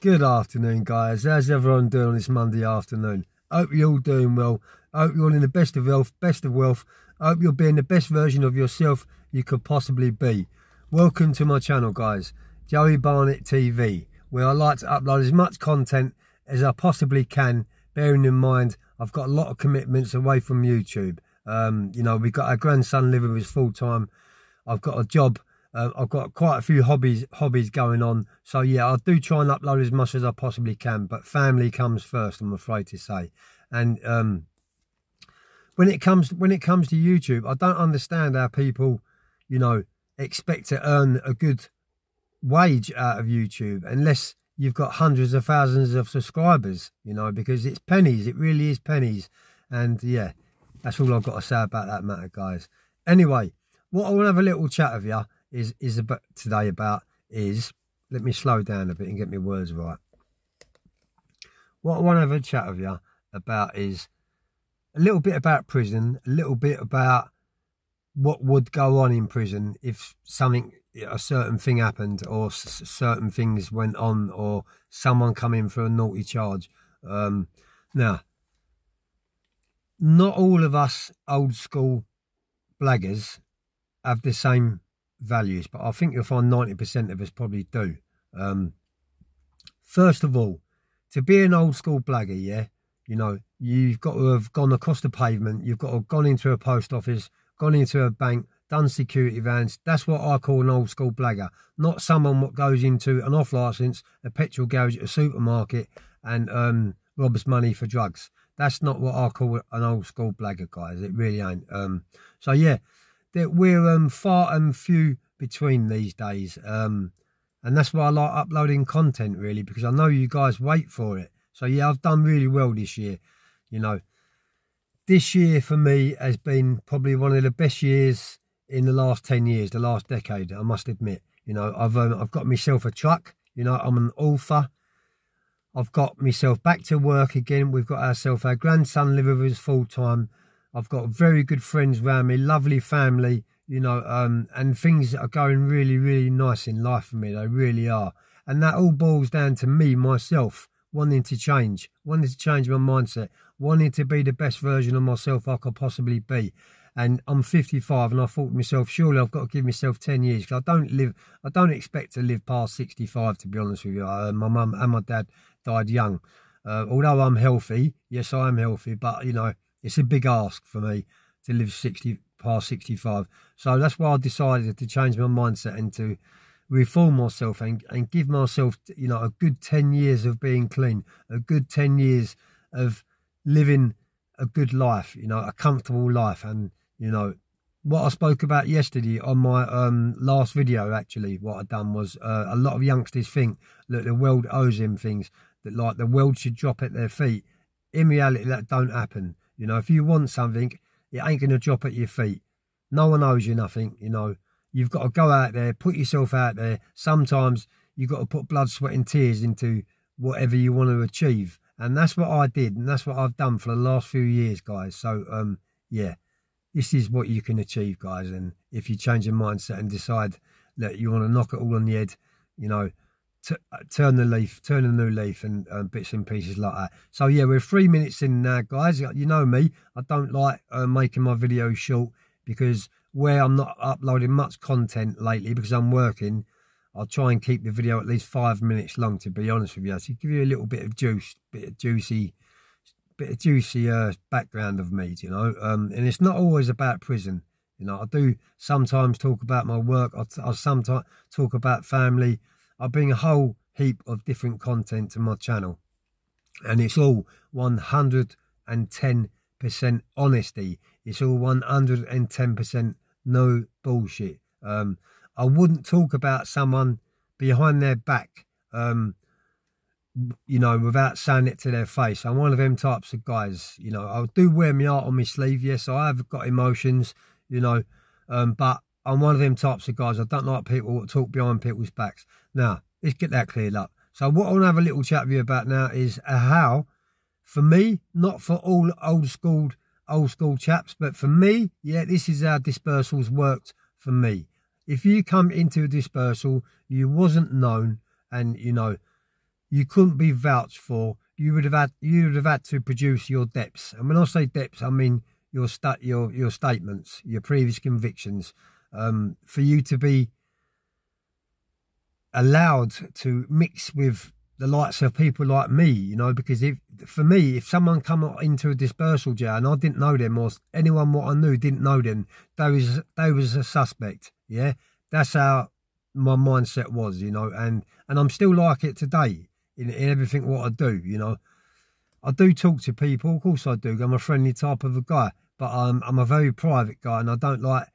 Good afternoon, guys. How's everyone doing this Monday afternoon? Hope you're all doing well. Hope you're all in the best of health, best of wealth. Hope you're being the best version of yourself you could possibly be. Welcome to my channel, guys. Joey Barnett TV, where I like to upload as much content as I possibly can, bearing in mind I've got a lot of commitments away from YouTube. Um, you know, we've got our grandson living with us full time. I've got a job uh, I've got quite a few hobbies hobbies going on. So yeah, I do try and upload as much as I possibly can, but family comes first, I'm afraid to say. And um, when it comes when it comes to YouTube, I don't understand how people, you know, expect to earn a good wage out of YouTube unless you've got hundreds of thousands of subscribers, you know, because it's pennies. It really is pennies. And yeah, that's all I've got to say about that matter, guys. Anyway, what I want to have a little chat with you is is about today about is let me slow down a bit and get my words right. What I want to have a chat with you about is a little bit about prison, a little bit about what would go on in prison if something a certain thing happened or certain things went on or someone come in for a naughty charge. Um, now, not all of us old school blaggers have the same values, but I think you'll find 90% of us probably do. Um, first of all, to be an old school blagger, yeah, you know, you've got to have gone across the pavement, you've got to have gone into a post office, gone into a bank, done security vans. That's what I call an old school blagger, not someone what goes into an off license, a petrol garage, a supermarket, and um, robs money for drugs. That's not what I call an old school blagger, guys. It really ain't. Um, so yeah, that we're um, far and few between these days. Um, and that's why I like uploading content really because I know you guys wait for it. So yeah, I've done really well this year. You know, this year for me has been probably one of the best years in the last 10 years, the last decade, I must admit. You know, I've um, I've got myself a truck. You know, I'm an author. I've got myself back to work again. We've got ourselves our grandson living with us full time. I've got very good friends around me, lovely family, you know, um, and things are going really, really nice in life for me. They really are. And that all boils down to me, myself, wanting to change, wanting to change my mindset, wanting to be the best version of myself I could possibly be. And I'm 55 and I thought to myself, surely I've got to give myself 10 years because I don't live, I don't expect to live past 65, to be honest with you. Uh, my mum and my dad died young. Uh, although I'm healthy, yes, I am healthy, but you know, it's a big ask for me to live 60 past 65. So that's why I decided to change my mindset and to reform myself and, and give myself, you know, a good 10 years of being clean, a good 10 years of living a good life, you know, a comfortable life. And, you know, what I spoke about yesterday on my um, last video, actually, what I done was uh, a lot of youngsters think that the world owes them things, that like the world should drop at their feet. In reality, that don't happen. You know, if you want something, it ain't going to drop at your feet. No one owes you nothing, you know. You've got to go out there, put yourself out there. Sometimes you've got to put blood, sweat and tears into whatever you want to achieve. And that's what I did. And that's what I've done for the last few years, guys. So, um, yeah, this is what you can achieve, guys. And if you change your mindset and decide that you want to knock it all on the head, you know, turn the leaf, turn a new leaf, and uh, bits and pieces like that. So yeah, we're three minutes in now, guys. You know me, I don't like uh, making my videos short because where I'm not uploading much content lately because I'm working, I'll try and keep the video at least five minutes long. To be honest with you, to give you a little bit of juice, bit of juicy, bit of juicy uh, background of me, you know. Um, and it's not always about prison. You know, I do sometimes talk about my work. I, I sometimes talk about family. I bring a whole heap of different content to my channel and it's all 110% honesty. It's all 110% no bullshit. Um, I wouldn't talk about someone behind their back, um, you know, without saying it to their face. I'm one of them types of guys, you know. I do wear my heart on my sleeve. Yes, I have got emotions, you know, um, but I'm one of them types of guys. I don't like people that talk behind people's backs. Now, let's get that cleared up. So what I want to have a little chat with you about now is a how, for me, not for all old school old school chaps, but for me, yeah, this is how dispersals worked for me. If you come into a dispersal, you wasn't known, and you know, you couldn't be vouched for. You would have had you would have had to produce your deps, and when I say deps, I mean your sta- your your statements, your previous convictions, um, for you to be allowed to mix with the likes of people like me, you know, because if for me, if someone come into a dispersal jail and I didn't know them or anyone what I knew didn't know them, they was they was a suspect. Yeah, that's how my mindset was, you know, and and I'm still like it today in, in everything what I do, you know. I do talk to people, of course I do. I'm a friendly type of a guy, but I'm I'm a very private guy, and I don't like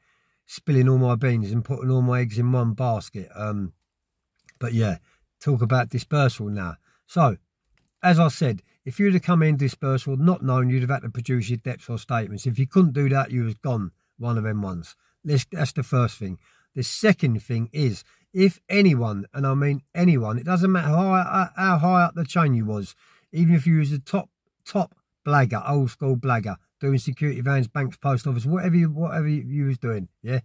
spilling all my beans and putting all my eggs in one basket. Um, but yeah, talk about dispersal now. So, as I said, if you'd have come in dispersal, not known, you'd have had to produce your deps or statements. If you couldn't do that, you was gone, one of them ones. that's the first thing. The second thing is, if anyone, and I mean anyone, it doesn't matter how, how high up the chain you was, even if you was a top, top blagger, old school blagger, doing security vans, banks, post office, whatever you, whatever you was doing, yeah?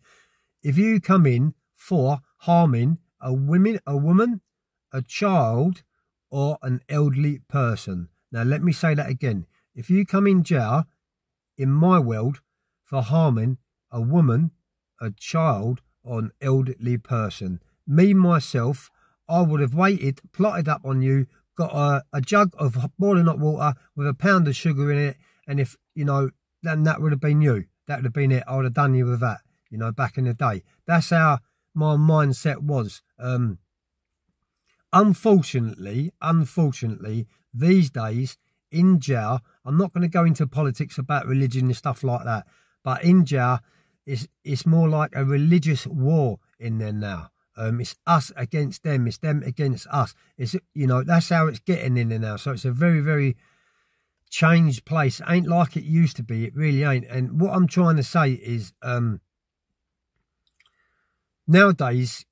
If you come in for harming a woman, a woman, a child, or an elderly person. Now, let me say that again. If you come in jail, in my world, for harming a woman, a child, or an elderly person, me, myself, I would have waited, plotted up on you, got a, a jug of boiling hot water with a pound of sugar in it, and if, you know, then that would have been you. That would have been it. I would have done you with that, you know, back in the day. That's how my mindset was. Um, unfortunately, unfortunately, these days in jail, I'm not going to go into politics about religion and stuff like that, but in jail, it's it's more like a religious war in there now. Um, it's us against them. It's them against us. It's you know that's how it's getting in there now. So it's a very very changed place. Ain't like it used to be. It really ain't. And what I'm trying to say is, um, nowadays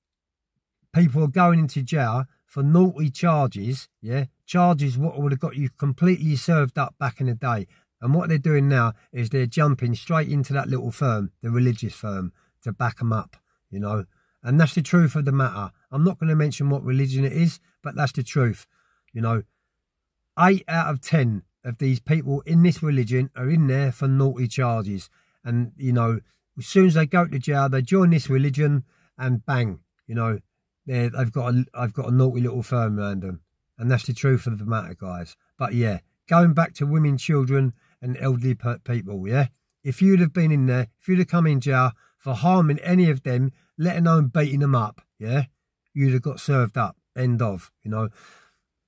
people are going into jail for naughty charges, yeah, charges what would have got you completely served up back in the day. And what they're doing now is they're jumping straight into that little firm, the religious firm, to back them up, you know. And that's the truth of the matter. I'm not going to mention what religion it is, but that's the truth. You know, eight out of ten of these people in this religion are in there for naughty charges. And, you know, as soon as they go to jail, they join this religion and bang, you know, they have got a, I've got a naughty little firm around them. And that's the truth of the matter, guys. But yeah, going back to women, children, and elderly people, yeah? If you'd have been in there, if you'd have come in jail for harming any of them, let alone beating them up, yeah? You'd have got served up. End of, you know.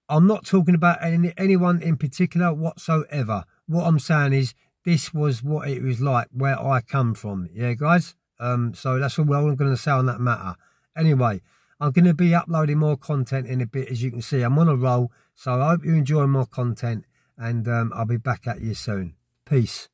I'm not talking about any, anyone in particular whatsoever. What I'm saying is this was what it was like where I come from. Yeah, guys? Um, so that's all I'm going to say on that matter. Anyway, I'm going to be uploading more content in a bit, as you can see. I'm on a roll, so I hope you enjoy my content, and um, I'll be back at you soon. Peace.